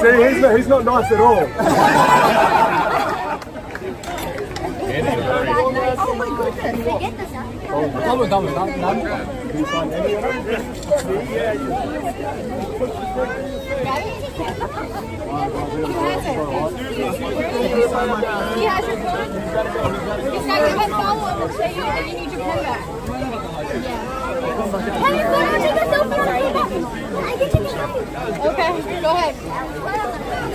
See, he's not, he's not nice at all. oh my goodness, forget this. Oh, done with, done with, done, done. He has your phone. He's got your phone. He's got your phone. He's got your your phone. He's Okay, go ahead.